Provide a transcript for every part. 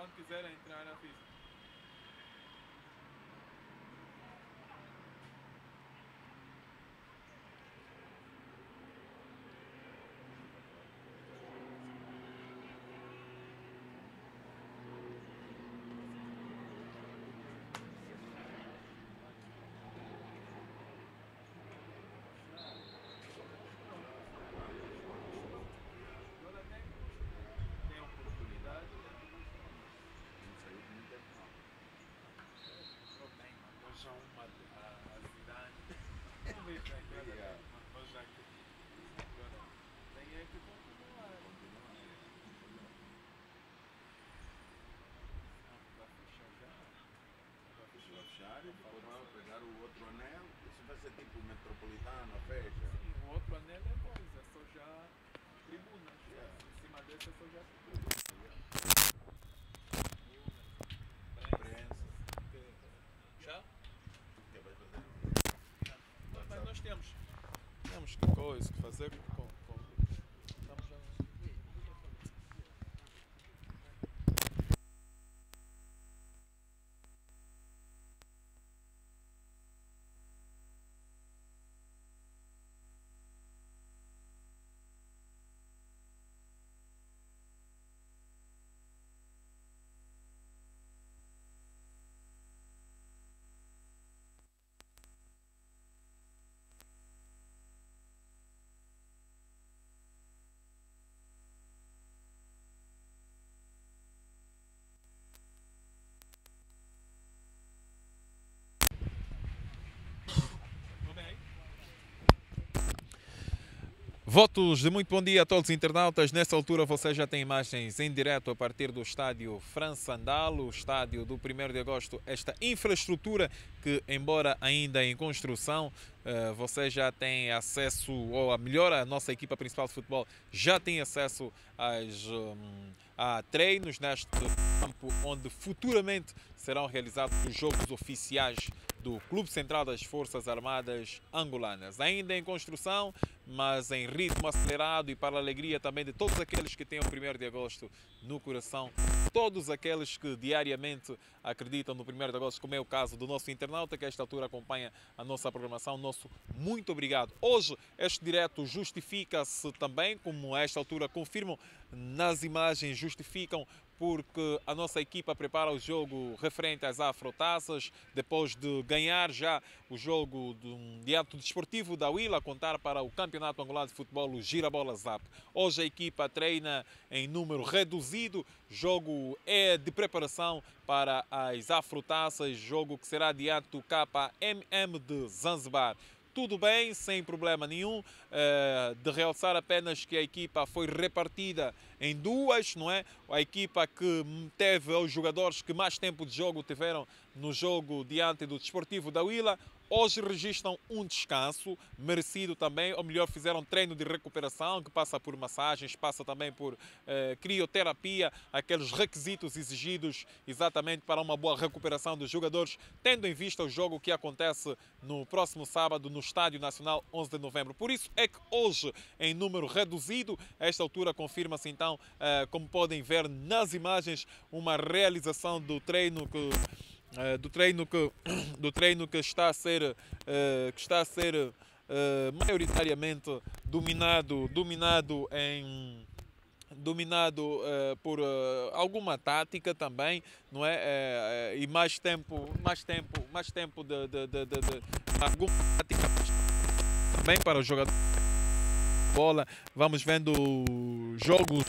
Quando quiserem na pista. Agora tem, tem oportunidade. Só bem, mano. Nós já uma a, a Zidane. Não veio pra entrada Obrigado. dele, mano. Nós já que. Agora já. Pegar o outro anel. Isso vai ser tipo fecha. Sim, o outro anel é coisa, só já tribunas. Yeah. Em cima desse é só já tribunas. Prensa. Já? Que vai fazer? Mas nós temos, temos que coisa, que fazer Votos de muito bom dia a todos os internautas. Nessa altura você já tem imagens em direto a partir do estádio França Andalo, o estádio do 1 de agosto. Esta infraestrutura que, embora ainda em construção, eh, você já tem acesso, ou a melhor, a nossa equipa principal de futebol já tem acesso às, hum, a treinos neste campo onde futuramente serão realizados os jogos oficiais do Clube Central das Forças Armadas Angolanas. Ainda em construção, mas em ritmo acelerado e para a alegria também de todos aqueles que têm o 1 de agosto no coração, todos aqueles que diariamente acreditam no 1 de agosto, como é o caso do nosso internauta que a esta altura acompanha a nossa programação. Nosso muito obrigado. Hoje este direto justifica-se também, como a esta altura confirmam nas imagens, justificam porque a nossa equipa prepara o jogo referente às afrotaças, depois de ganhar já o jogo do diante desportivo da Willa, contar para o Campeonato Angolano de Futebol, o Girabola Zap. Hoje a equipa treina em número reduzido, jogo é de preparação para as afrotaças, jogo que será diante do KMM de Zanzibar tudo bem, sem problema nenhum. Eh, de realçar apenas que a equipa foi repartida em duas, não é? A equipa que teve os jogadores que mais tempo de jogo tiveram no jogo diante do Desportivo da Willa. Hoje registram um descanso merecido também, ou melhor, fizeram treino de recuperação que passa por massagens, passa também por eh, crioterapia, aqueles requisitos exigidos exatamente para uma boa recuperação dos jogadores, tendo em vista o jogo que acontece no próximo sábado no Estádio Nacional 11 de novembro. Por isso é que hoje, em número reduzido, a esta altura confirma-se então, eh, como podem ver nas imagens, uma realização do treino que do treino que do treino que está a ser eh, que está a ser eh, maioritariamente dominado dominado em dominado eh, por eh, alguma tática também não é? Eh, eh, e mais tempo mais tempo mais tempo de, de, de, de, alguma tática também para o jogador. Bola vamos vendo jogos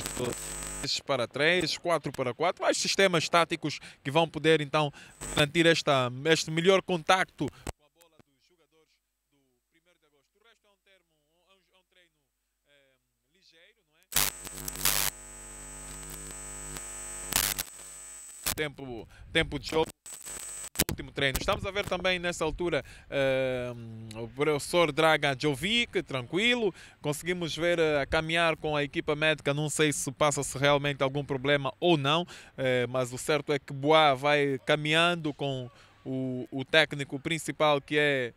3 para 3, 4 para 4, mais sistemas táticos que vão poder então garantir esta, este melhor contacto com a bola dos jogadores do 1 de agosto. O resto termo, treino ligeiro, não? Tempo, tempo de jogo, último treino. Estamos a ver também nessa altura uh, o professor Dragan Jovic, tranquilo. Conseguimos ver a caminhar com a equipa médica. Não sei se passa-se realmente algum problema ou não, uh, mas o certo é que Boa vai caminhando com o, o técnico principal que é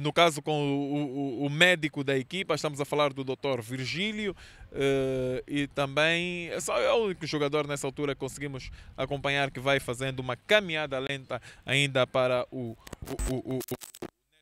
no caso com o, o, o, médico da equipa, estamos a falar do Dr. Virgílio uh, e também é só é o único jogador nessa altura que conseguimos acompanhar que vai fazendo uma caminhada lenta ainda para o, o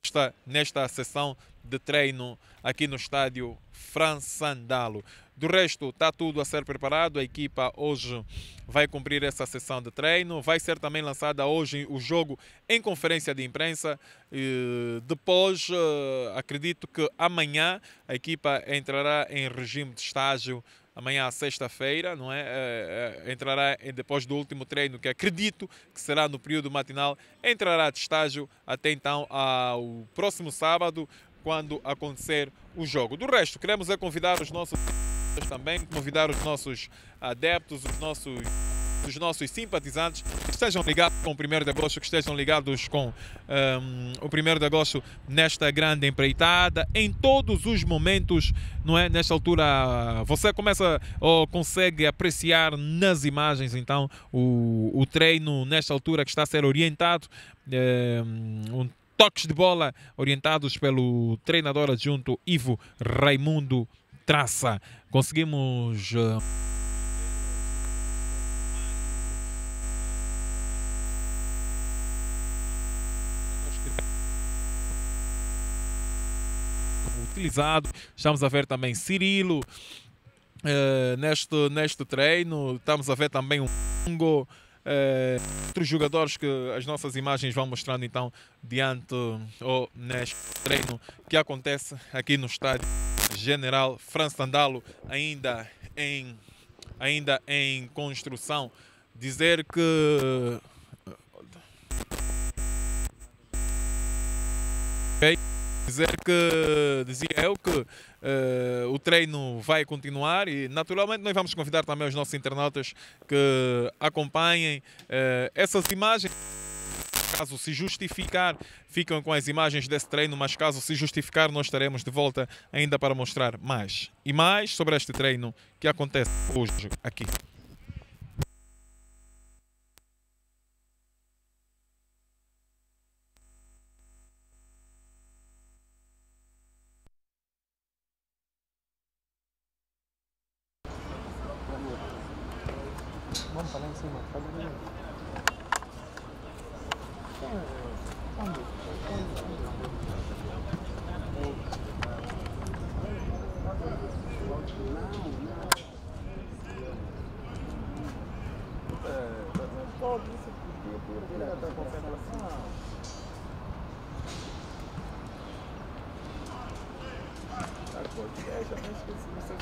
nesta, nesta sessão de treino aqui no estádio Fran Sandalo. Do resto, está tudo a ser preparado. A equipa hoje vai cumprir essa sessão de treino. Vai ser também lançada hoje o jogo em conferência de imprensa. E depois, eh, acredito que amanhã a equipa entrará em regime de estágio amanhã, sexta-feira, não é? é? é? Entrará depois do último treino, que acredito que será no período matinal, entrará de estágio até então ao próximo sábado, quando acontecer o jogo. Do resto, queremos é convidar os nossos também, convidar os nossos adeptos, os nossos os nossos simpatizantes que estejam ligados com o 1 de agosto, que estejam ligados com um, o 1 de agosto nesta grande empreitada, em todos os momentos, não é? Nesta altura, você começa ou consegue apreciar nas imagens, então, o, o treino nesta altura que está a ser orientado. Um, um toques de bola orientados pelo treinador adjunto Ivo Raimundo Traça. Conseguimos. Uh, utilizado. Estamos a ver também Cirilo uh, neste, neste treino. Estamos a ver também um Congo. Uh, outros jogadores que as nossas imagens vão mostrando então diante ou neste treino que acontece aqui no estádio General França Andalo ainda em ainda em construção dizer que okay dizer que dizia eu que uh, o treino vai continuar e naturalmente nós vamos convidar também os nossos internautas que acompanhem uh, essas imagens. Caso se justificar, ficam com as imagens desse treino, mas caso se justificar, nós estaremos de volta ainda para mostrar mais e mais sobre este treino que acontece hoje aqui.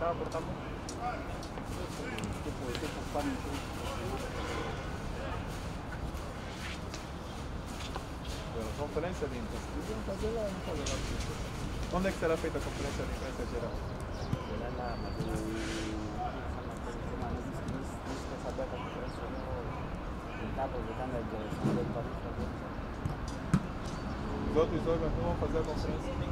Pero me acaba cortando. Tipo, tipo, pánico. Conferência de imprensa. Não fazer lá, não fazer lá. Onde é que será feita a conferência de imprensa geral? Lá, mas o. saber a conferência no. Estava votando a direção do Paris Os outros órgãos não vão fazer a conferência?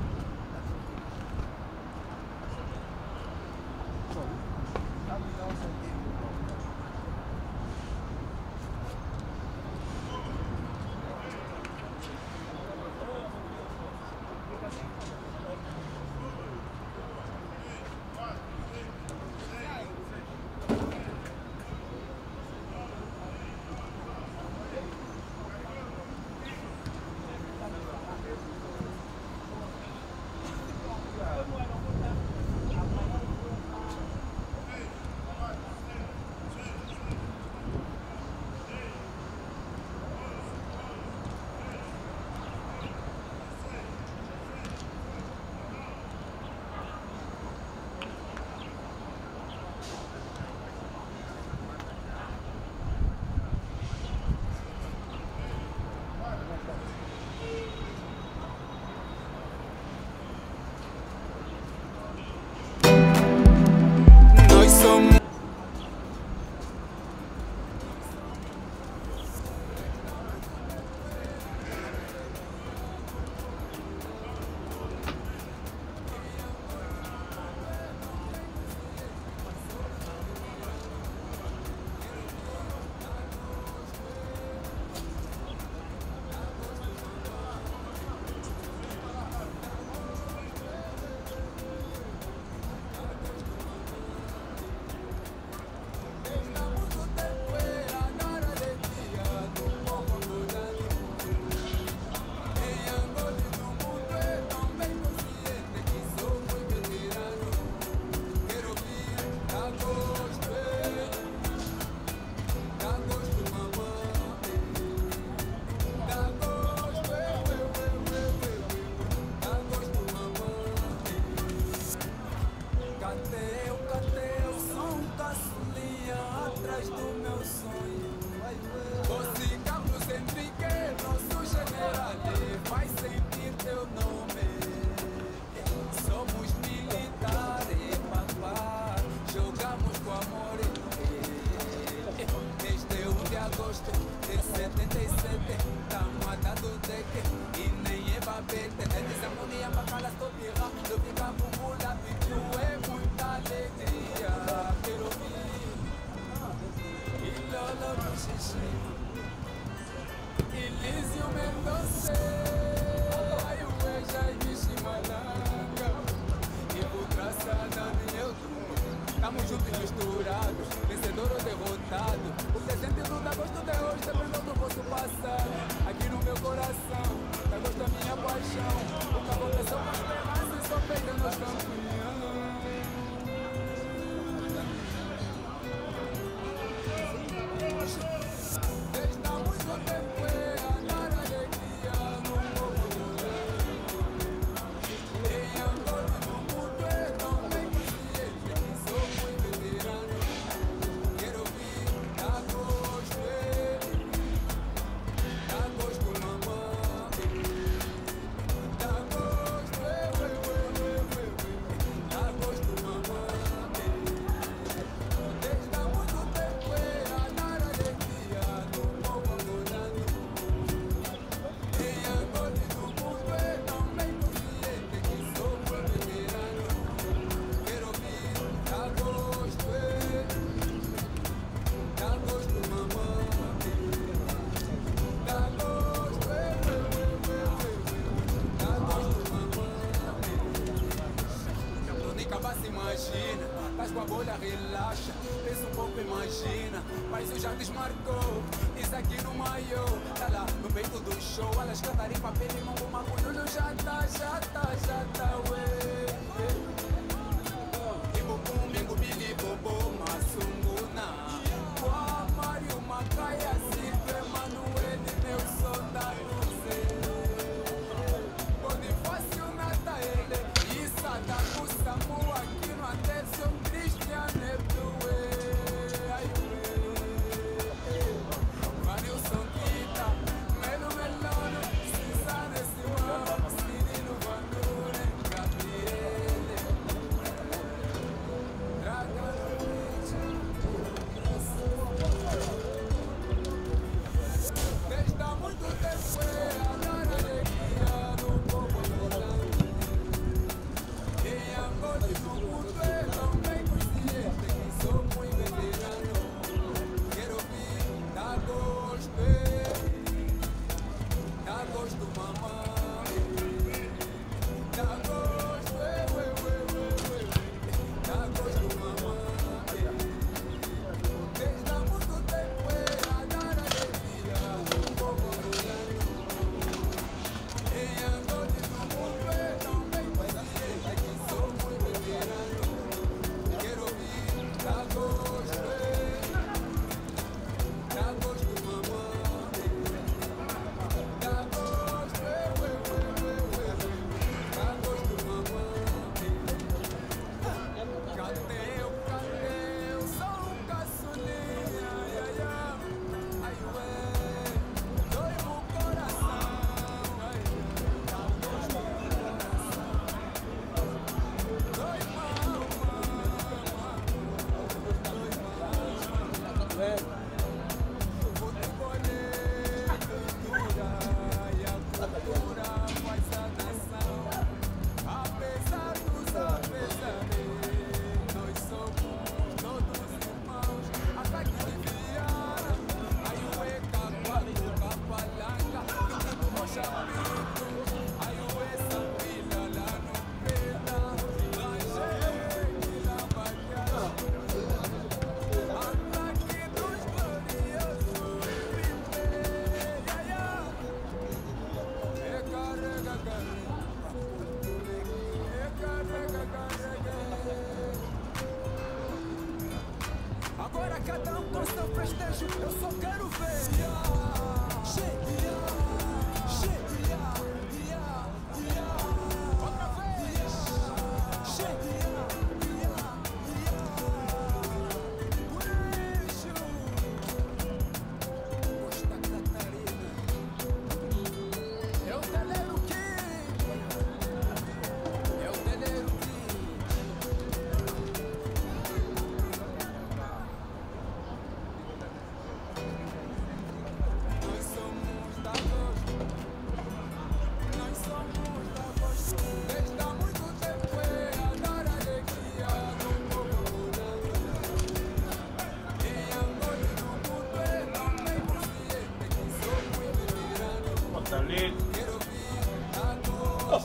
Jeb's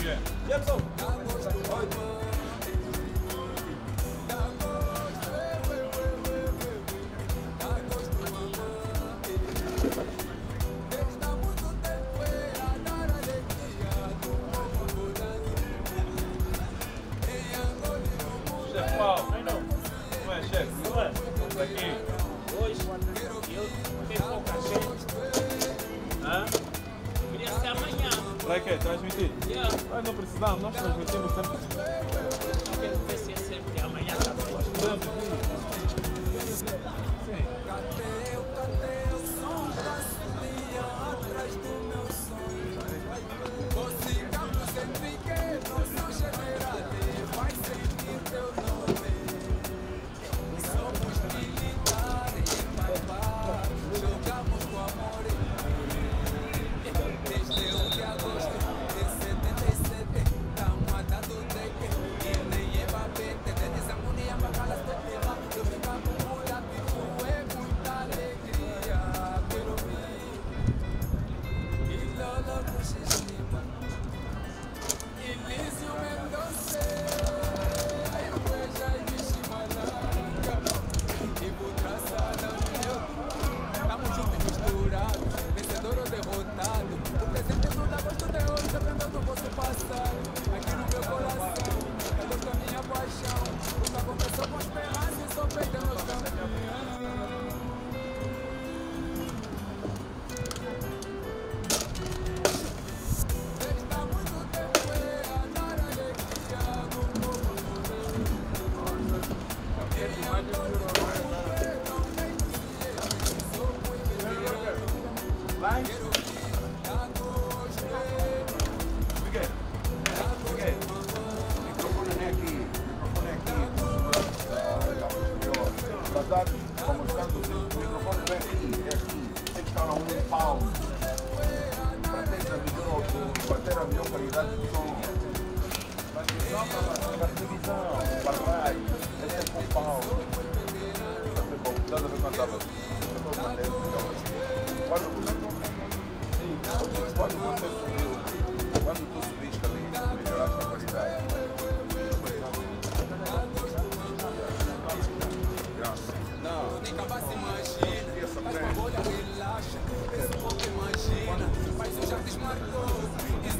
Hier, Jeb's auf! qualidade de Televisão, Paraguai, São Paulo, nada esse é com a tábua. Quando você subiu, quando tu subiste ali, melhoraste a qualidade. Não, nem capaz de imaginar. Mas relaxa, imagina. Mas eu já fiz marcou.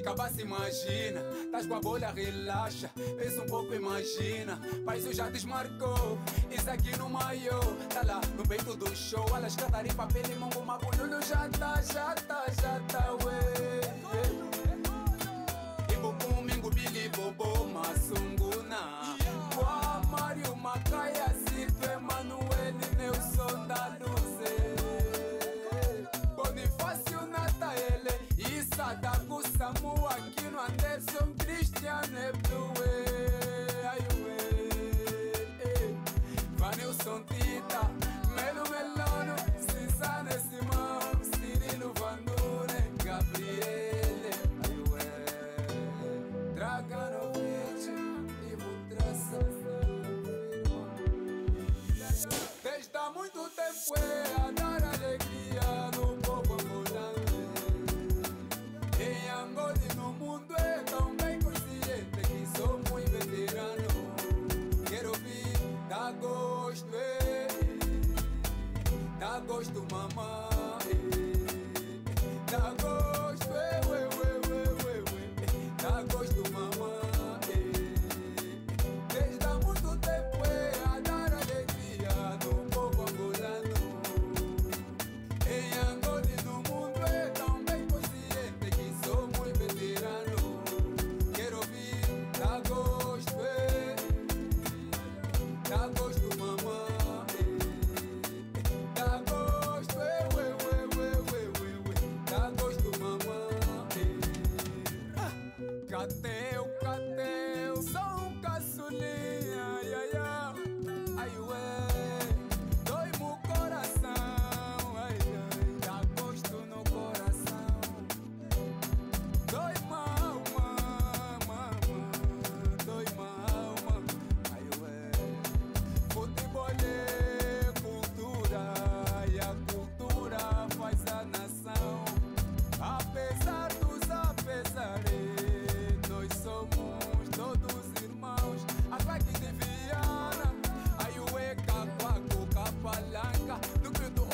fica base, imagina. Tás com a bolha, relaxa. Pensa um pouco, imagina. Paizinho já desmarcou. Isso aqui no maior. Tá lá no peito do show. Alas cantarem papel e uma bagulho já tá, já tá.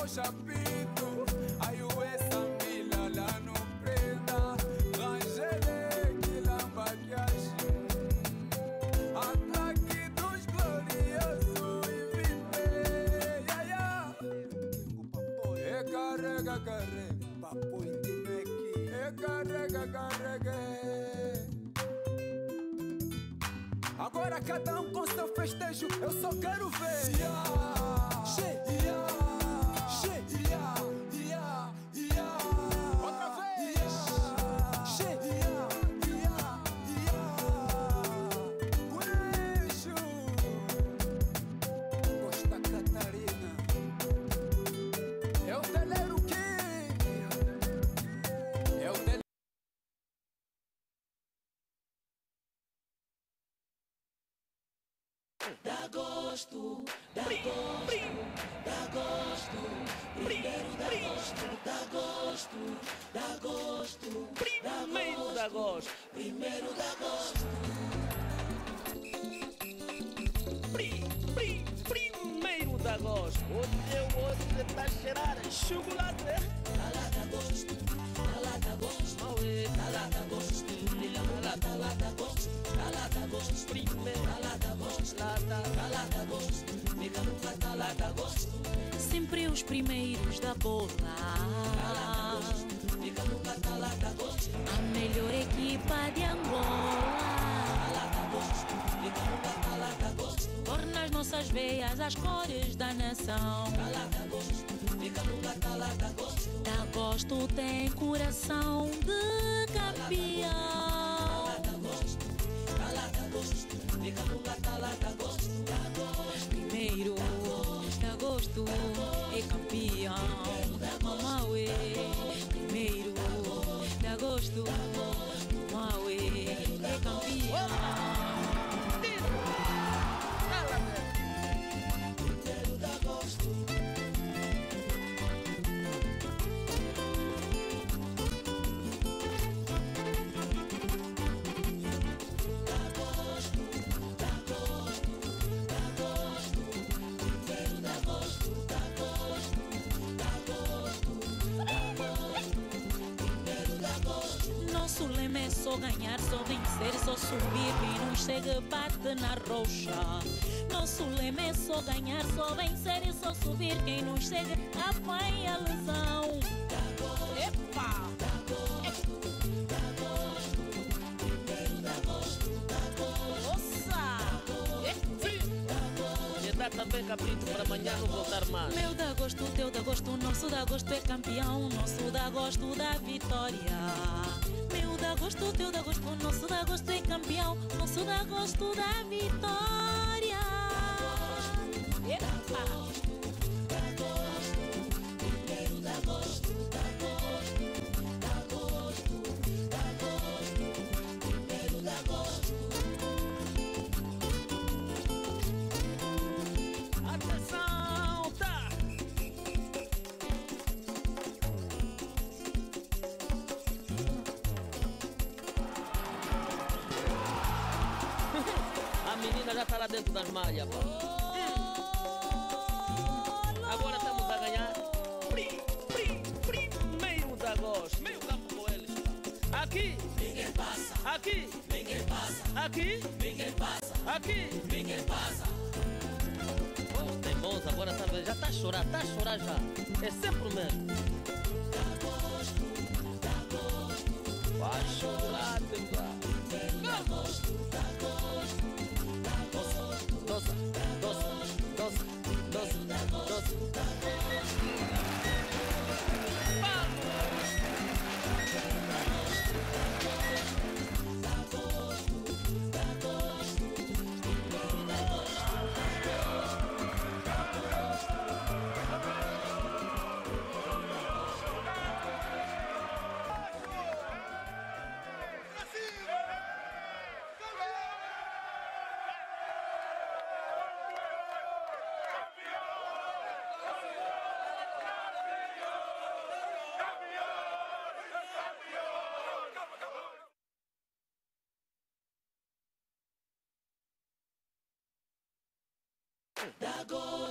Chapito. Aí o essa mila lá no prenda. Rangele que lamba que acha. Ataque dos gloriosos e viver. Yeah, yeah. É carrega, carrega. Papo intimec. É carrega, carrega. Agora cada um com seu festejo, eu só quero ver. Yeah. Primeiro de agosto. Primeiro de agosto. Pri, pri, primeiro de agosto. Hoje eu hoje está a cheirar chocolate. Sempre os primeiros da bola. A melhor equipa de Angola. Cor nas nossas veias as cores da nação. Da gosto tem coração de campeão. De Nosso lema é só ganhar, só vencer, só subir. Quem não chega bate na rocha. Nosso lema é só ganhar, só vencer e só subir. Quem não chega apanha lesão. Epa! E dá também capricho para amanhã não voltar mais. Meu da gosto, teu da gosto, nosso da gosto é campeão, nosso da gosto da vitória. Gosto, teu da gosto, nosso da gosto é campeão, nosso da gosto da vitória. Malhas, pá. Agora estamos a ganhar. Pri, pri, primeiro de agosto. Meio campo com eles. pá. Aqui. Ninguém passa. Aqui. Ninguém passa. Aqui. Ninguém passa. Aqui. Ninguém passa. Oh, teimoso, agora tá, já está a chorar, está a chorar já. É sempre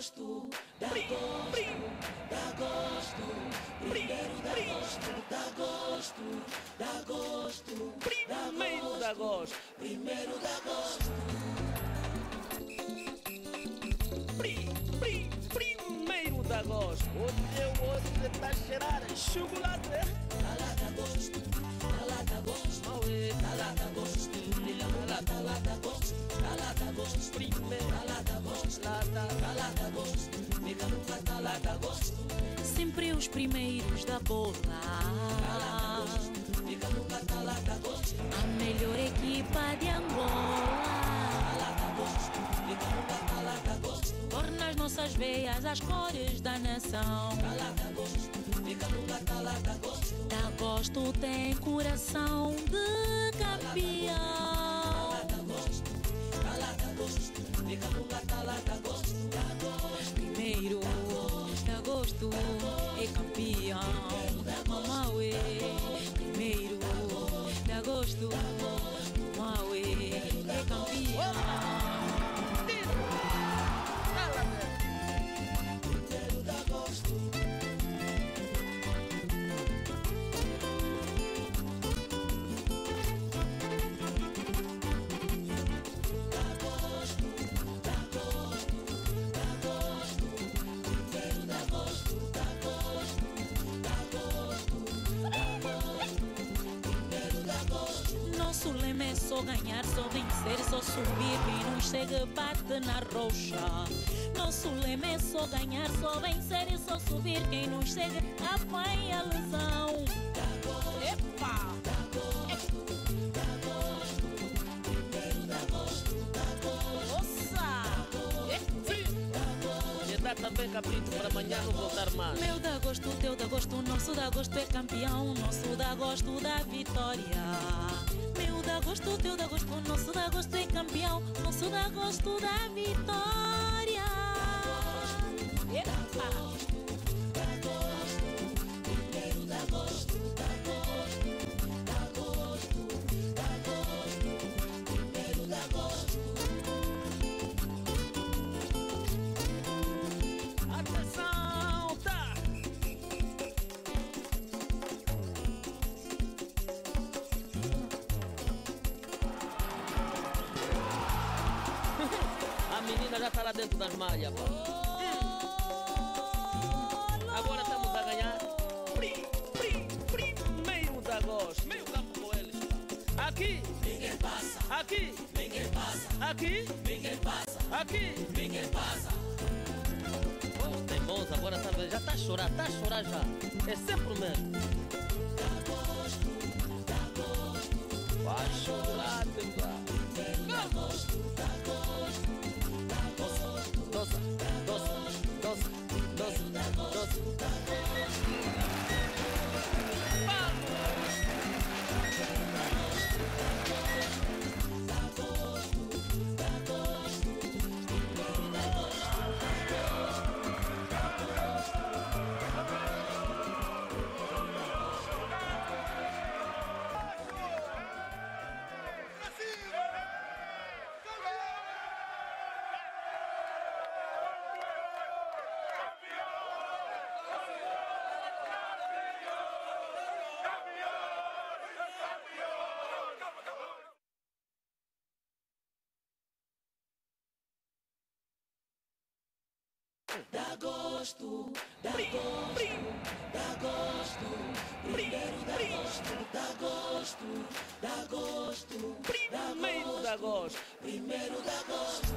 gosto. dá gosto, dá gosto. Primeiro dá gosto, dá gosto, dá gosto. Primeiro dá gosto, primeiro dá gosto. Pri, pri, primeiro dá gosto. Hoje eu hoje tá cheirar chocolate. Gosto. Gosto. Sempre os primeiros da bola. Gosto. A melhor equipa de Angola. Ela dá gosto, fica no canto, ela dá gosto. Cor nas nossas veias as cores da nação. Dá gosto, gosto. Gosto, tem coração de campeão. Fica no dá gosto. Gosto, é. Só ganhar, só vencer, só subir. Quem não chega bate na rocha. Nosso lema é só ganhar, só vencer e só subir. Quem não chega apanha a lesão. Epa! E dá também cabrito para amanhã não voltar mais. Meu dá gosto, teu dá gosto, nosso dá gosto é campeão, nosso dá gosto da vitória. Meu dá gosto, teu dá gosto, nosso dá gosto é campeão, nosso dá gosto da vitória. Epa! Atenção, dentro das malhas, pá. Agora estamos a ganhar. Pri, pri, primeiro de agosto. Meio campo com eles. Aqui. Ninguém passa. Aqui. Ninguém passa. Aqui. Ninguém passa. Aqui. Ninguém passa. Oh, teimoso, agora tá, já está a chorar, está a chorar já. É sempre o mesmo. Vai chorar, pá. Doce, Girls. Dá gosto, dá gosto, dá gosto. Primeiro dá gosto, dá gosto, dá gosto. Primeiro dá gosto, primeiro dá gosto.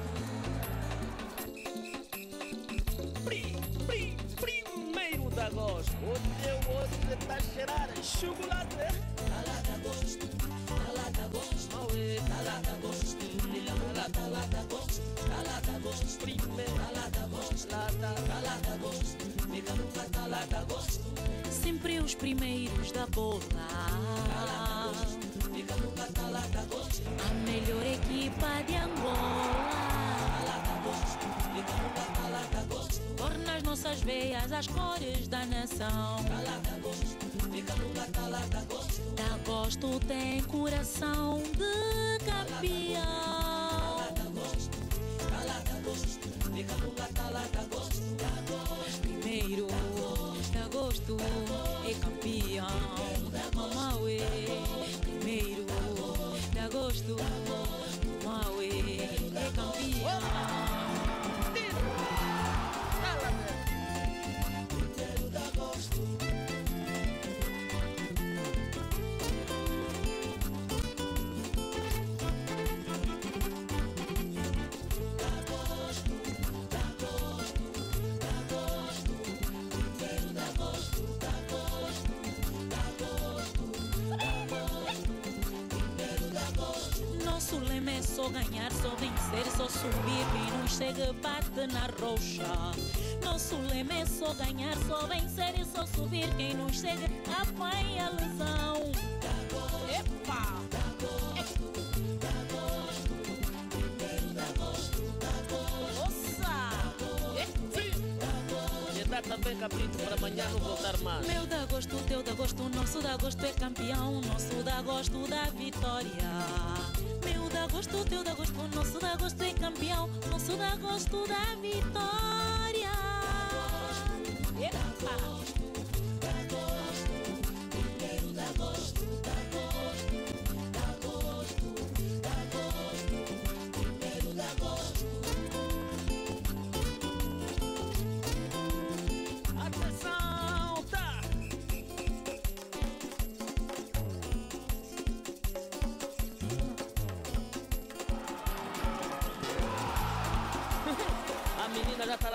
Pri, pri, primeiro dá gosto. Hoje eu hoje tá cheirar chocolate. Ela dá gosto, ela dá gosto. Dá gosto. Ela dá, ela dá gosto, dá gosto. Primeiro, ela dá gosto, dá, ela dá gosto. Fica no canto, ela dá gosto. Sempre os primeiros da bola. Fica no canto, ela dá gosto. A melhor equipa de Angola. Ela dá gosto, fica no canto, ela dá gosto. Cor nas nossas veias as cores da nação. Ela dá gosto, fica no canto, ela dá gosto. Dá gosto, tem coração de campeão. Primeiro, de agosto, é campeão. Mamaue, é primeiro, dá gosto. Só ganhar, só vencer, só subir. Quem não chega bate na rocha. Nosso lema é só ganhar, só vencer e só subir. Quem não chega apanha a lesão. Epa! também cabrito para amanhã não voltar mais. Meu dá gosto, teu dá gosto, nosso dá gosto é campeão, nosso dá gosto da vitória. Meu dá gosto, teu dá gosto, nosso dá gosto é campeão, nosso dá gosto da vitória. Epa! Atenção,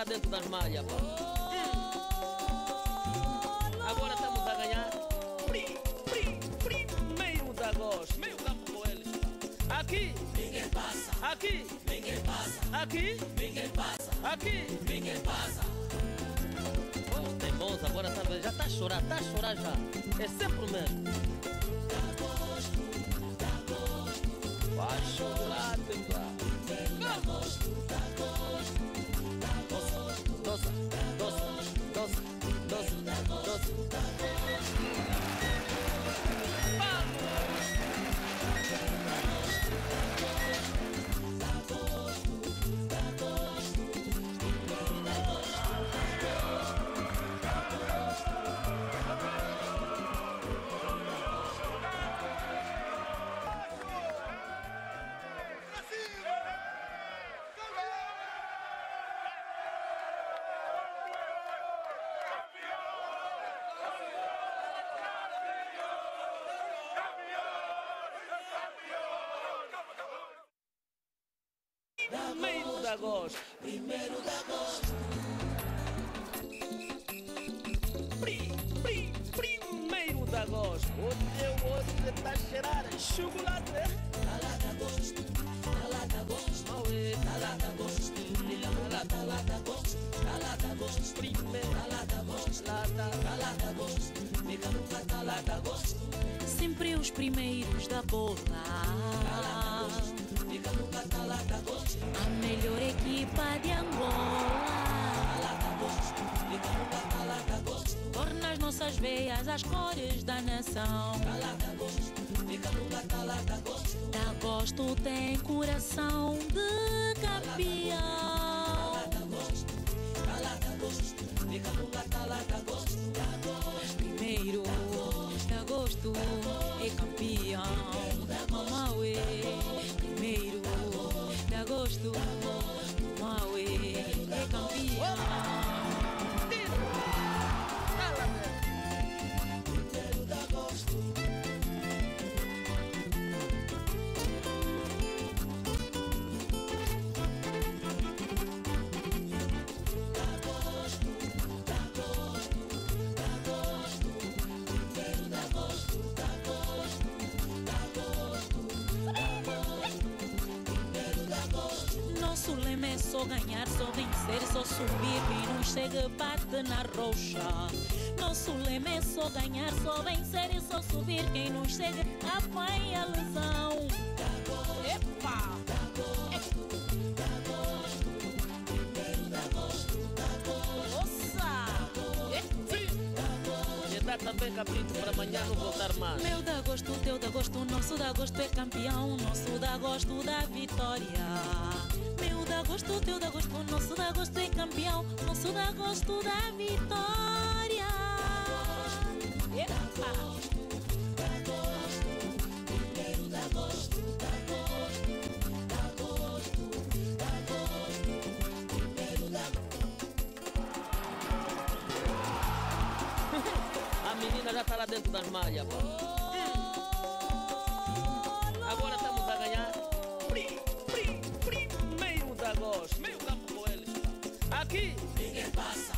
lá dentro das malhas, pá. Agora estamos a ganhar. Pri, pri, primeiro de agosto. Meio campo com eles. pá. Aqui. Ninguém passa. Aqui. Ninguém passa. Aqui. Ninguém passa. Aqui. Ninguém passa. Teimoso, agora tá, já está a chorar, está a chorar já. É sempre o mesmo. Vai Primeiro de agosto. Primeiro de agosto. Pri, pri, primeiro de agosto. Hoje eu hoje está a cheirar chocolate. De agosto, de agosto. De agosto, lá de agosto. De agosto, primeiro. De agosto, lá de agosto. Mica nunca de agosto. Sempre os primeiros da bola. A melhor equipa de Angola. Torna as nossas veias as cores da nação. Da gosto tem coração de campeão. Primeiro de agosto de bate na rocha. Nosso lema é só ganhar, só vencer e só subir. Quem não chega apanha a lesão. Epa! E dá também cabrito para amanhã não voltar mais. Meu dá gosto, teu dá gosto, nosso dá gosto é campeão, nosso dá gosto da vitória. Meu dá gosto, teu dá gosto, nosso dá gosto é campeão, nosso dá gosto da vitória. Epa! A menina já está lá dentro das malhas. pá.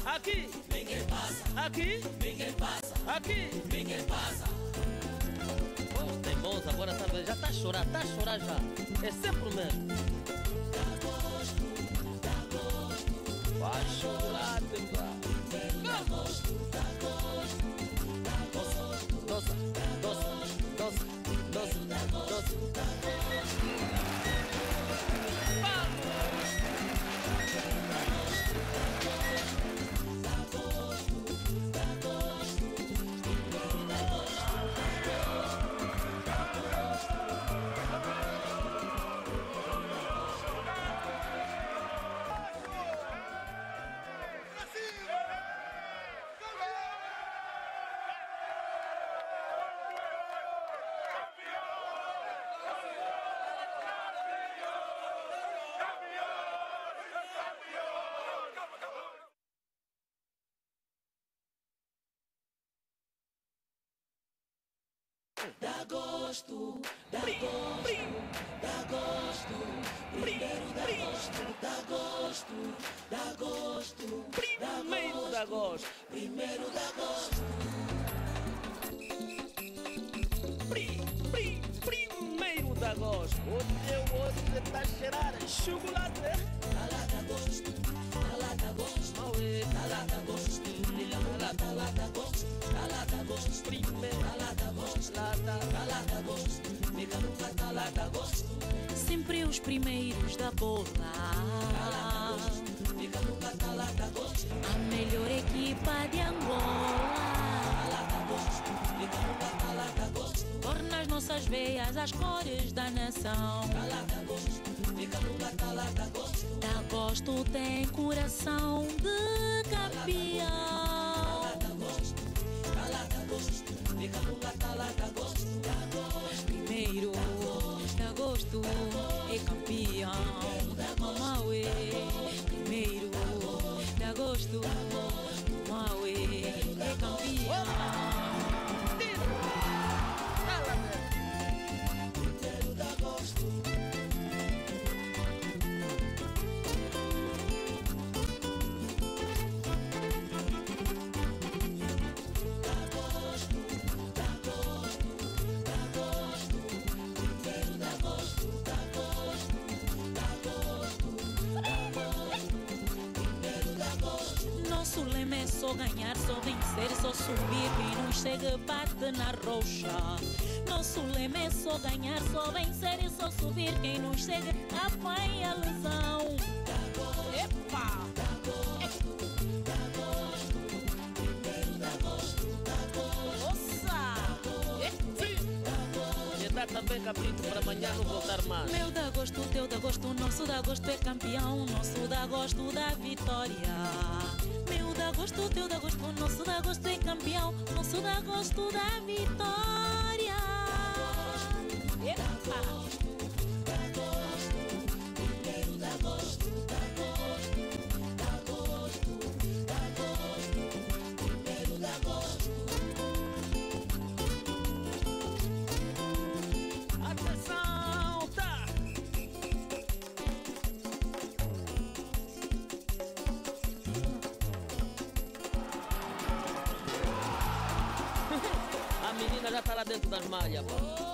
Aqui. Ninguém passa. Aqui. Ninguém passa. Aqui. Ninguém passa. Oh, teimoso, agora tá, já está a chorar, está a chorar já. é sempre o mesmo. Gosto, dá gosto, dá gosto. Primeiro dá gosto, dá gosto, dá gosto. Primeiro de agosto. Primeiro dá gosto. Pri, pri, primeiro de agosto. Hoje eu hoje a cheirar chocolate. Os primeiros da bola. A melhor equipa de Angola. Cor nas nossas veias as cores da nação. Só ganhar, só vencer, só subir. Quem não chega bate na rocha. Nosso lema é só ganhar, só vencer e só subir. Quem não chega apanha a lesão. Epa! E também cabrito para amanhã não voltar mais. Meu dá gosto, teu dá gosto, nosso dá gosto é campeão, nosso dá gosto da vitória. Dá gosto, teu dá gosto, nosso dá gosto é campeão, nosso dá gosto da vitória. Epa! Atenção, menina já está lá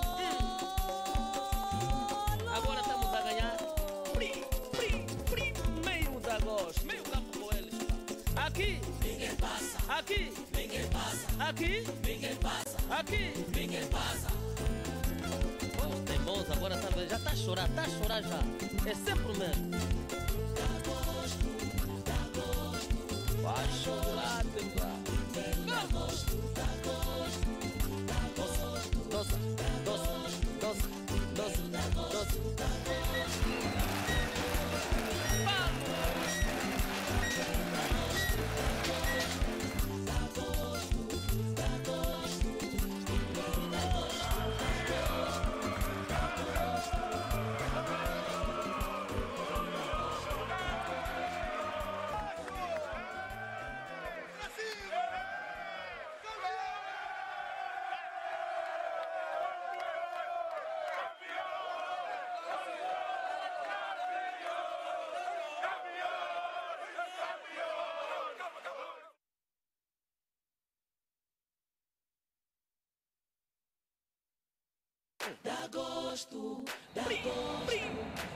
gosto, dá gosto,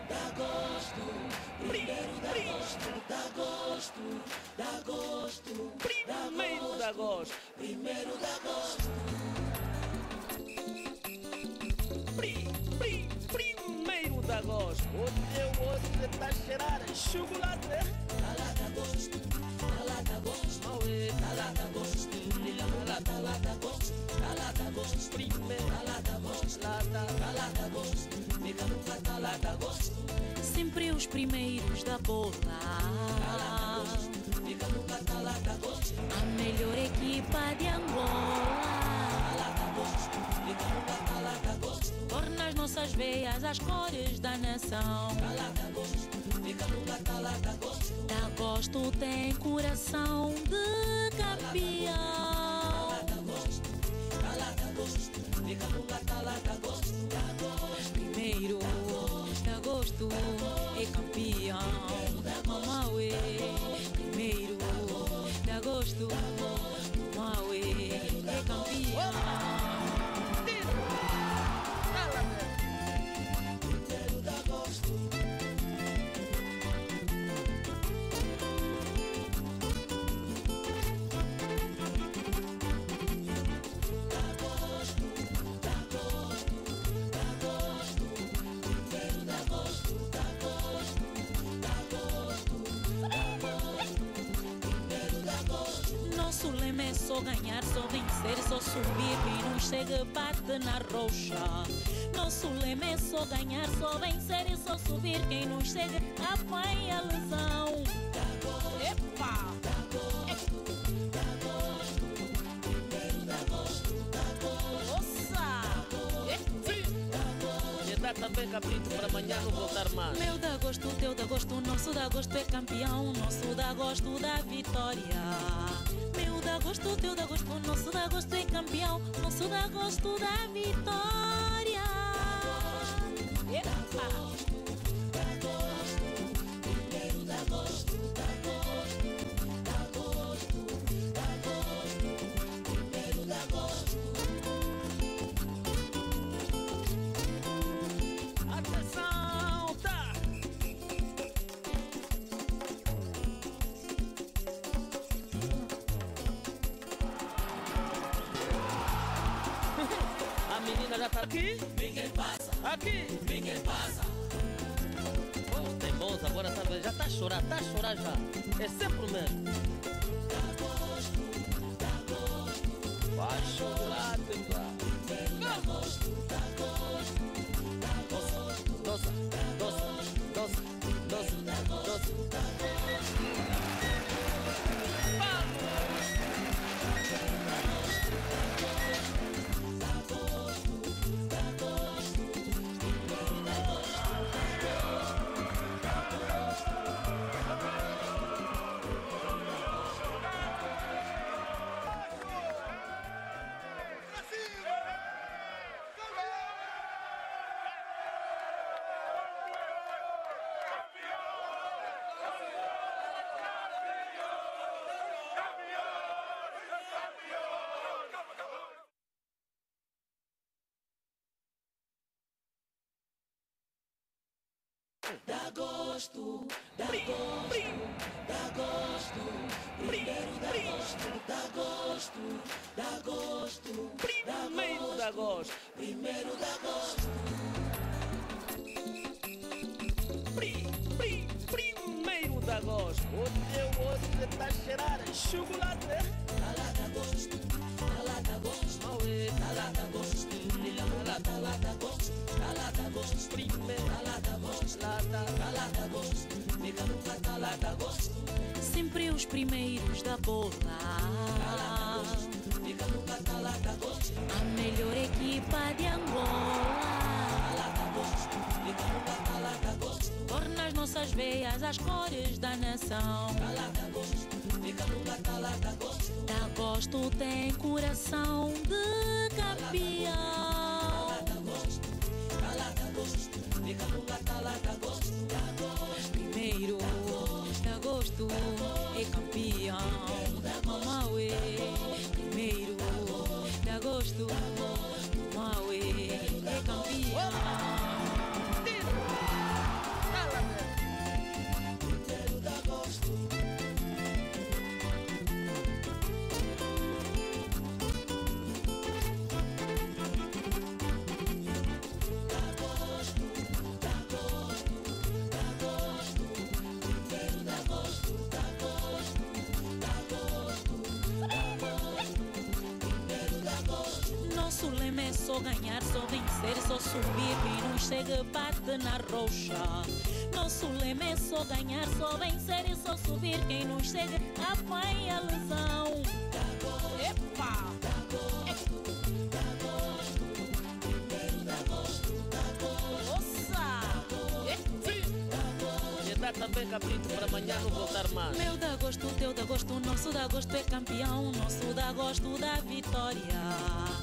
dá gosto. Primeiro dá gosto, dá gosto, dá gosto. Primeiro dá gosto, primeiro dá gosto. Pri, pri, primeiro dá gosto. O teu olho tá cheirar chocolate. Tá dá gosto, tá dá gosto. Tá dá gosto, tá tá dá gosto. Tá lá dá gosto, primeiro lá dá gosto. Dá gosto. Gosto. Sempre os primeiros da bola. Tá lá dá gosto. A melhor equipa de Angola. Tá lá dá gosto. Torna as nossas veias as cores da nação. Dá gosto. Dá gosto. Gosto, tem coração de campeão. Tá lá dá gosto. Fica só ganhar, só vencer, só subir. Quem não chega bate na rocha. Nosso lema é só ganhar, só vencer e só subir. Quem não chega apanha a lesão. Epa! Dá também cabrito para amanhã não voltar mais. Meu dá gosto, teu dá gosto, nosso dá gosto é campeão, nosso dá gosto da vitória. Meu dá gosto, teu dá gosto, nosso dá gosto é campeão, nosso dá gosto da vitória. Epa! Atenção, aqui? Ninguém passa. Aqui? Ninguém passa. Oh, teimosa, agora tá, já tá a chorar, tá a chorar já. É sempre o mesmo. Vai chorar, tempo. Doce, Dá gosto, dá gosto, dá gosto. Primeiro dá gosto, dá gosto, dá gosto. Primeiro dá gosto, primeiro dá gosto. Pri, pri, primeiro dá gosto. O teu olho tá cheirar chocolate. Tá lá dá gosto, tá gosto. Sempre os primeiros da bola. Fica tá gosto. A melhor equipa de Angola. Fica tá lá dá gosto. Torna as nossas veias as cores da nação. Tá dá gosto. Fica tá dá gosto. Gosto, tem coração de campeão. Tá gosto. Fica tá gosto. Dá gosto. Gosto, é campeão. Mamauê, primeiro, dá gosto, subir. Quem não chega bate na rocha. Nosso lema é só ganhar, só vencer e só subir. Quem não chega apanha a lesão. Epa! Dá também cabrito para amanhã não voltar mais. Meu dá gosto, teu dá gosto, nosso dá gosto é campeão, nosso dá gosto da vitória.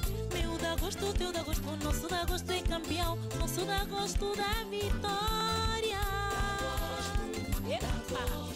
Dá gosto, teu dá gosto, nosso dá gosto é campeão, nosso dá gosto da vitória. Epa! Atenção,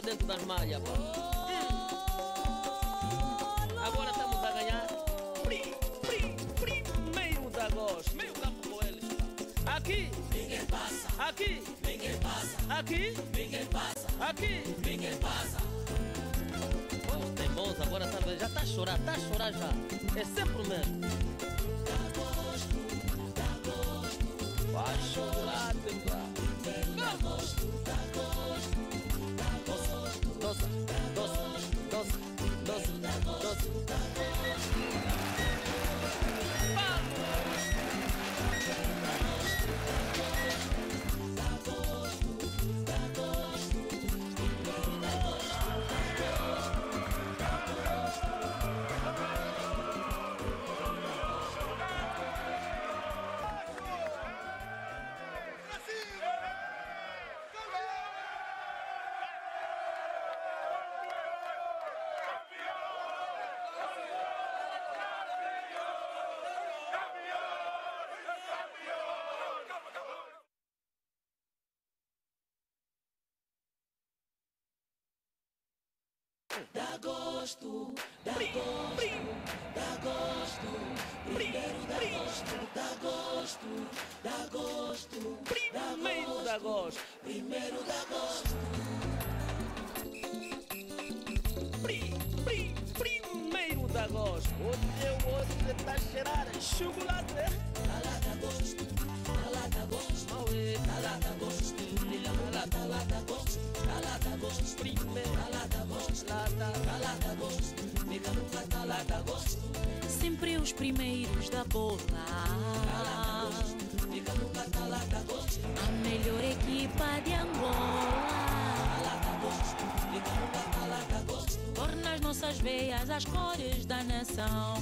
dentro das malhas, pá. Agora estamos a ganhar. Pri, pri, primeiro de agosto. Meio campo com eles. Aqui. Ninguém passa. Aqui. Ninguém passa. Aqui. Ninguém passa. Aqui. Ninguém passa. Oh, teimoso, agora tá, já tá a chorar, tá a chorar já. É sempre o mesmo. Primeiro de agosto. Primeiro de agosto. Pri, pri, primeiro de agosto. Hoje eu hoje tá cheirar chocolate. Veias as cores da nação.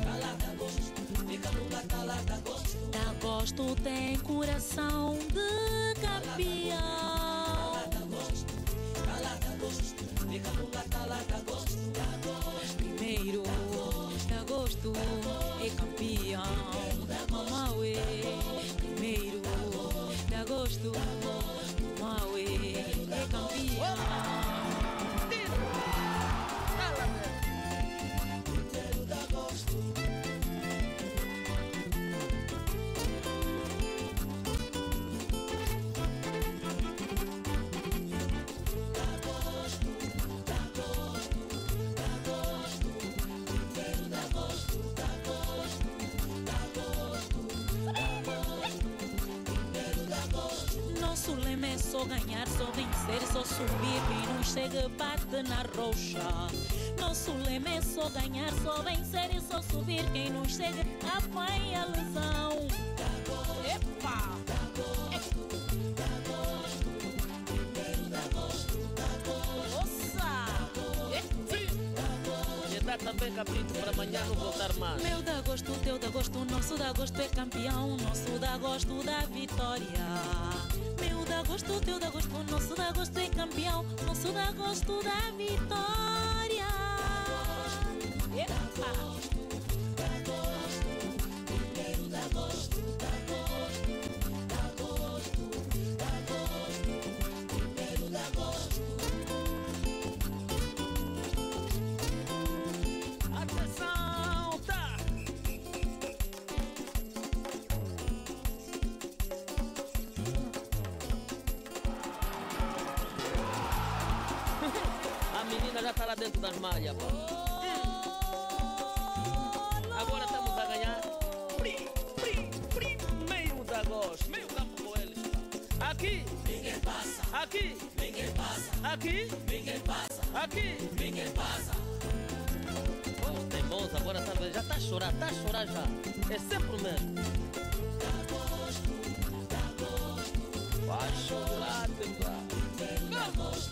Mica nunca tá lá de agosto. Da gosto tem coração de campeão. Mica nunca tá lá de agosto. Primeiro só ganhar, só vencer, só subir. Quem não chega bate na rocha. Nosso lema é só ganhar, só vencer e só subir. Quem não chega apanha a lesão. Epa! Dá também cabrito para amanhã não voltar mais. Meu dá gosto, teu dá gosto, nosso dá gosto é campeão, nosso dá gosto da vitória. Dá gosto, teu dá gosto, nosso dá gosto é campeão, nosso dá gosto da vitória. Epa! Atenção, Agora estamos a ganhar. Pri, pri, primeiro de agosto. Meio campo com eles. Aqui. Ninguém passa. Aqui. Ninguém passa. Aqui. Ninguém passa. Aqui. Ninguém passa. Oh, teimoso, agora tá, já está a chorar, está a chorar já. É sempre o mesmo. Vai chorar, temporada. Doce,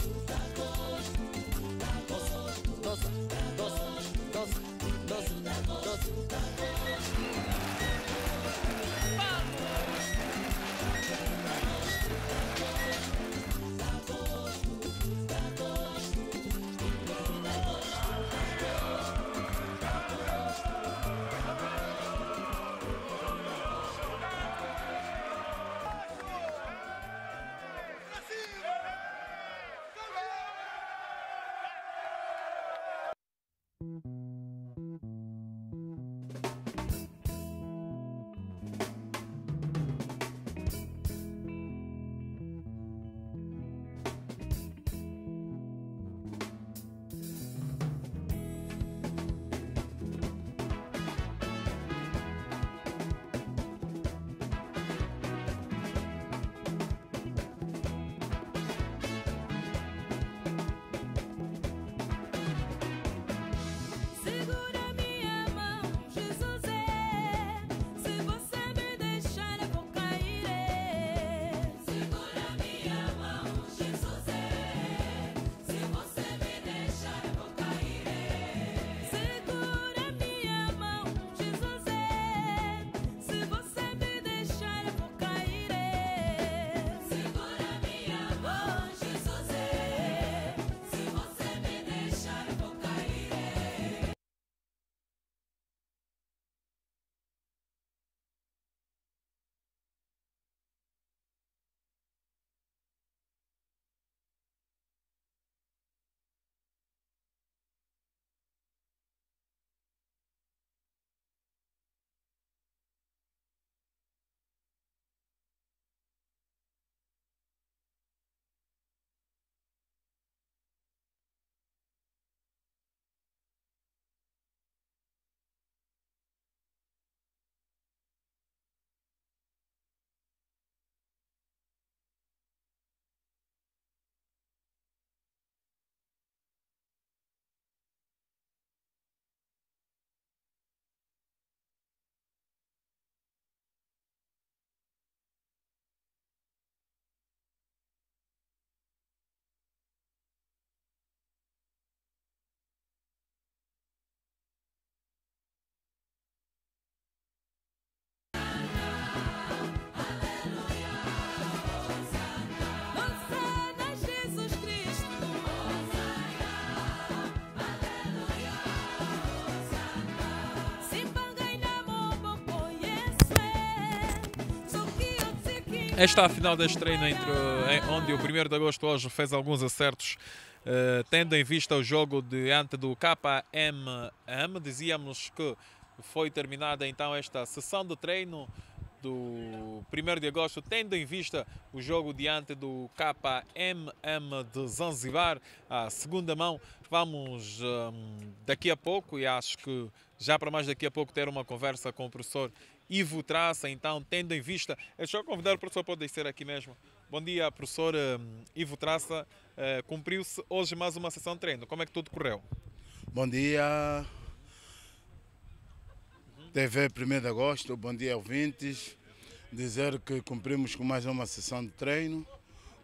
Esta é a final deste treino entre, em- onde o 1 de agosto hoje fez alguns acertos, eh, tendo em vista o jogo diante do KMM. Dizíamos que foi terminada então esta sessão de treino do 1 de agosto, tendo em vista o jogo diante do KMM de Zanzibar, a segunda mão. Vamos hum, daqui a pouco, e acho que já para mais daqui a pouco, ter uma conversa com o professor Ivo Traça, então, tendo em vista. É só convidar o professor para descer aqui mesmo. Bom dia, professor hum, Ivo Traça. Eh, Cumpriu-se hoje mais uma sessão de treino. Como é que tudo correu? Bom dia, TV 1 de agosto, bom dia ouvintes. Dizer que cumprimos com mais uma sessão de treino,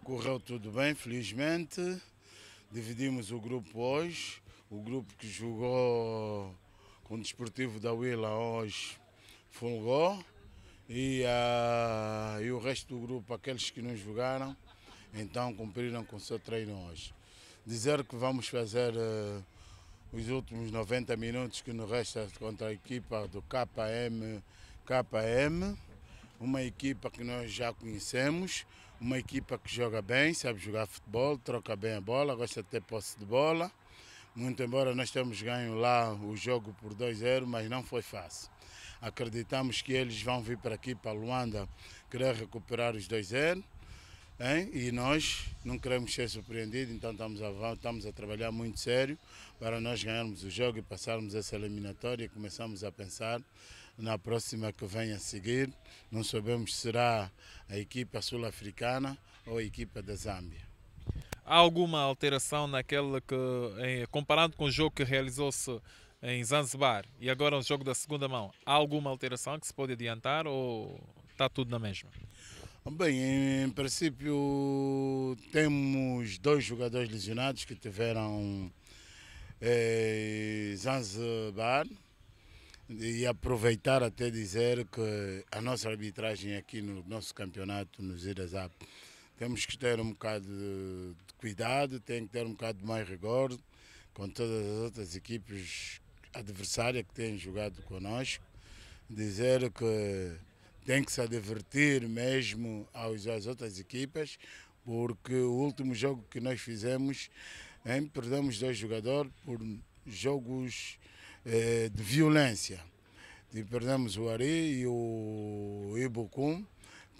correu tudo bem, felizmente. Dividimos o grupo hoje, o grupo que jogou com o Desportivo da Vila hoje folgou e, ah, e o resto do grupo, aqueles que não jogaram, então cumpriram com o seu treino hoje. Dizer que vamos fazer eh, os últimos 90 minutos que nos resta contra a equipa do KM, KM, uma equipa que nós já conhecemos, uma equipa que joga bem, sabe jogar futebol, troca bem a bola, gosta de ter posse de bola. Muito embora nós tenhamos ganho lá o jogo por 2-0, mas não foi fácil. Acreditamos que eles vão vir para aqui, para Luanda, querer recuperar os 2-0 Hein? E nós não queremos ser surpreendidos, então estamos a, estamos a trabalhar muito sério para nós ganharmos o jogo e passarmos essa eliminatória e começamos a pensar na próxima que vem a seguir. Não sabemos se será a equipa sul-africana ou a equipa da Zâmbia. Há alguma alteração naquela que, em, comparando com o jogo que realizou-se em Zanzibar. E agora o jogo da segunda mão, há alguma alteração que se pode adiantar ou está tudo na mesma? Bem, em princípio temos dois jogadores lesionados que tiveram eh, Zanzibar. E aproveitar até dizer que a nossa arbitragem aqui no nosso campeonato nos Irazap temos que ter um bocado de, cuidado, tem que ter um bocado de mais rigor com todas as outras equipes adversárias que têm jogado conosco, dizer que tem que se advertir mesmo aos, às outras equipas, porque o último jogo que nós fizemos, hein, perdemos dois jogadores por jogos eh, de violência. E perdemos o Ari e o Ibucum,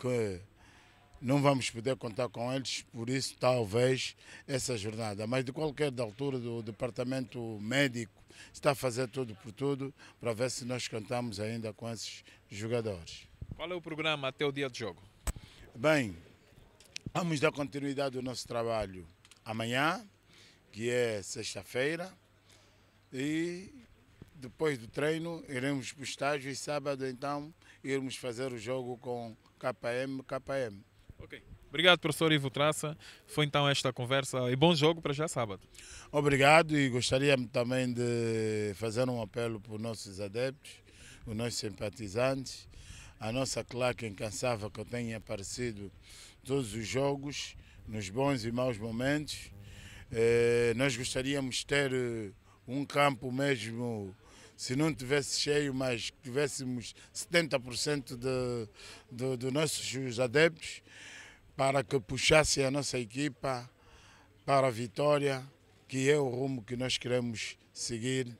que não vamos poder contar com eles, por isso talvez essa jornada. Mas de qualquer altura do departamento médico está a fazer tudo por tudo para ver se nós contamos ainda com esses jogadores. Qual é o programa até o dia de jogo? Bem, vamos dar continuidade ao nosso trabalho amanhã, que é sexta-feira, e depois do treino iremos para o estágio e sábado então iremos fazer o jogo com KM KM. Ok. Obrigado, professor Ivo Traça. Foi então esta conversa e bom jogo para já sábado. Obrigado e gostaria também de fazer um apelo para os nossos adeptos, os nossos simpatizantes, a nossa claque incansável que tem aparecido todos os jogos, nos bons e maus momentos. Eh, nós gostaríamos de ter eh, um campo mesmo, se não tivesse cheio, mas tivéssemos 70% de, de, de nossos adeptos para que puxasse a nossa equipa para a vitória, que é o rumo que nós queremos seguir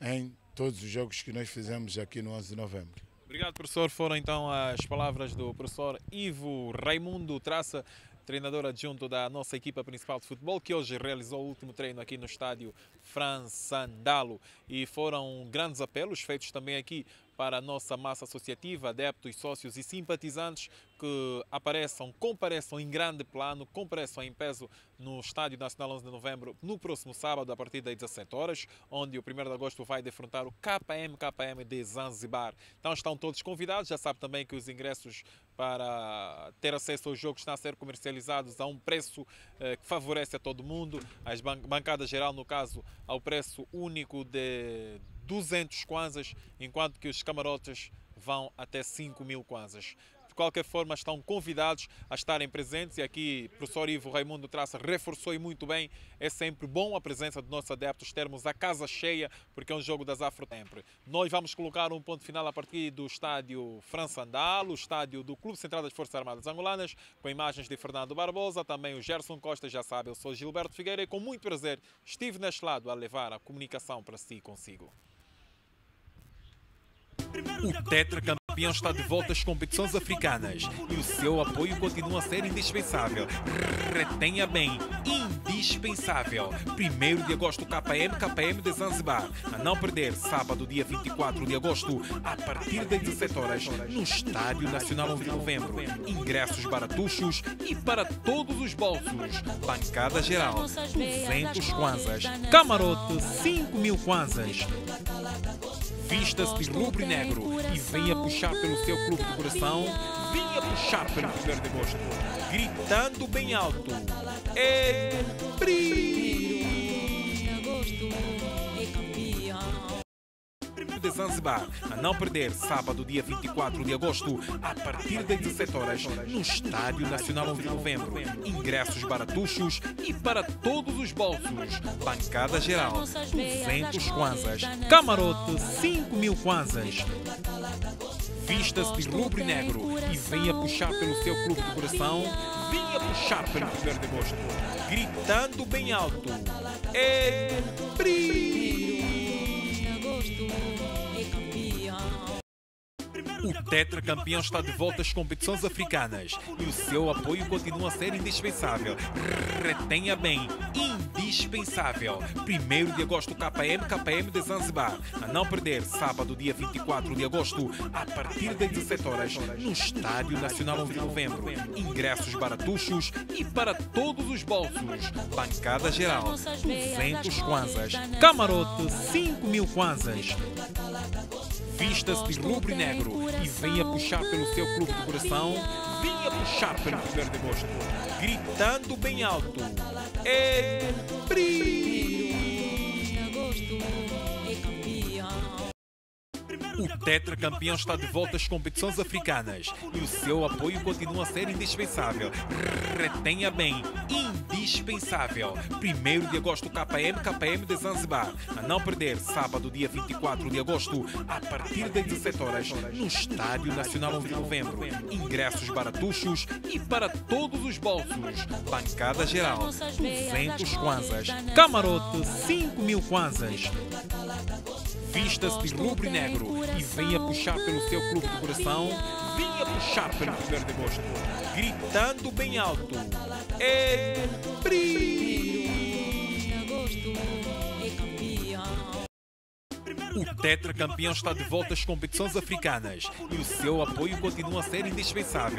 em todos os jogos que nós fizemos aqui no 11 de novembro. Obrigado, professor. Foram então as palavras do professor Ivo Raimundo Traça, treinador adjunto da nossa equipa principal de futebol, que hoje realizou o último treino aqui no estádio Fran Sandalo. E foram grandes apelos feitos também aqui para a nossa massa associativa, adeptos, sócios e simpatizantes que apareçam, compareçam em grande plano, compareçam em peso no Estádio Nacional 11 de Novembro no próximo sábado a partir das 17 horas, onde o 1 de agosto vai defrontar o KM KM de Zanzibar. Então estão todos convidados, já sabe também que os ingressos para ter acesso aos jogos estão a ser comercializados a um preço eh, que favorece a todo mundo, as ban bancada geral no caso ao preço único de 200 kwanzas, enquanto que os camarotes vão até 5 mil kwanzas. De qualquer forma, estão convidados a estarem presentes e aqui o professor Ivo Raimundo Traça reforçou e muito bem. É sempre bom a presença dos nossos adeptos, termos a casa cheia, porque é um jogo das Afro sempre. Nós vamos colocar um ponto final a partir do estádio França Andalo, o estádio do Clube Central das Forças Armadas Angolanas, com imagens de Fernando Barbosa, também o Gerson Costa, já sabe, eu sou Gilberto Figueira e com muito prazer estive neste lado a levar a comunicação para si consigo. O tetracampeão está de volta às competições africanas e o seu apoio continua a ser indispensável. Retenha bem, indispensável. 1 de agosto, KM, KM de Zanzibar. A não perder, sábado, dia 24 de agosto, a partir das 17 horas, no Estádio Nacional 11 de Novembro. Ingressos baratuchos e para todos os bolsos. Bancada geral, 200 kwanzas. Camarote, 5 mil kwanzas. Vista-se de rubro e negro e venha puxar pelo seu clube de coração, venha puxar pelo 1 agosto, gritando bem alto. É de Zanzibar. A não perder, sábado, dia 24 de agosto, a partir das 17 horas, no Estádio Nacional 11 de Novembro. Ingressos baratuchos e para todos os bolsos. Bancada geral, 200 kwanzas. Camarote, 5 mil kwanzas. Vista-se de rubro e negro e venha puxar pelo seu clube de coração, venha puxar pelo 1 de agosto, gritando bem alto. É Pri! O tetracampeão está de volta às competições africanas e o seu apoio continua a ser indispensável. Retenha bem, indispensável. 1 de agosto, KM, KM de Zanzibar. A não perder, sábado, dia 24 de agosto, a partir das 17 horas, no Estádio Nacional 11 de Novembro. Ingressos baratuchos e para todos os bolsos. Bancada geral, 200 kwanzas. Camarote, 5 mil kwanzas. Vista-se de rubro e negro. E venha puxar pelo seu clube de coração, venha puxar pelo 1 de agosto, gritando bem alto. É PRI! O tetracampeão está de volta às competições africanas e o seu apoio continua a ser indispensável. Retenha bem, indispensável. 1 de agosto, KM, KM de Zanzibar. A não perder, sábado, dia 24 de agosto, a partir das 17 horas, no Estádio Nacional 11 de Novembro. Ingressos baratuchos e para todos os bolsos. Bancada geral, 200 kwanzas. Camarote, 5 mil kwanzas. Vista-se de rubro negro e venha puxar pelo seu clube de coração, venha puxar pelo 1 de agosto, gritando bem alto. É. O tetracampeão está de volta às competições africanas e o seu apoio continua a ser indispensável.